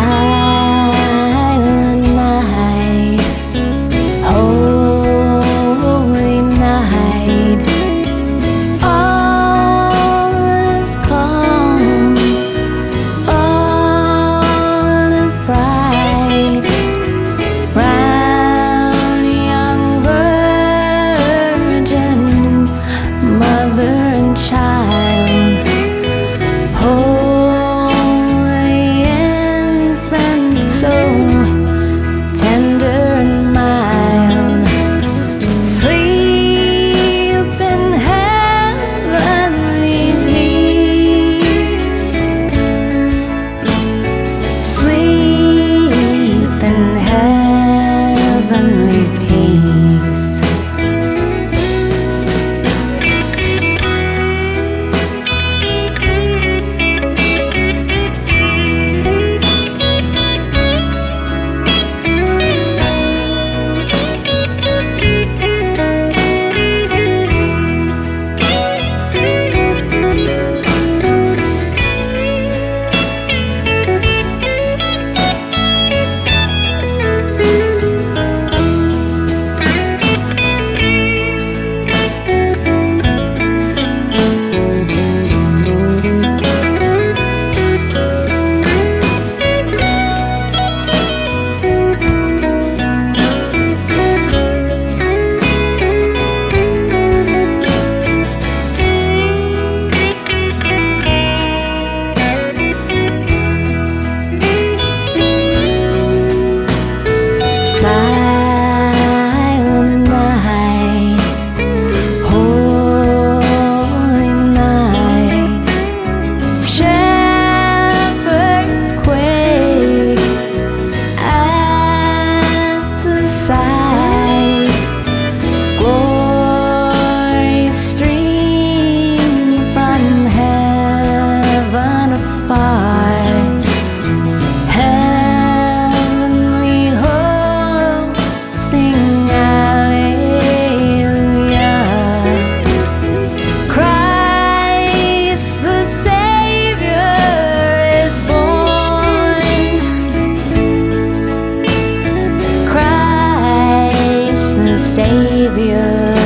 Oh. Savior.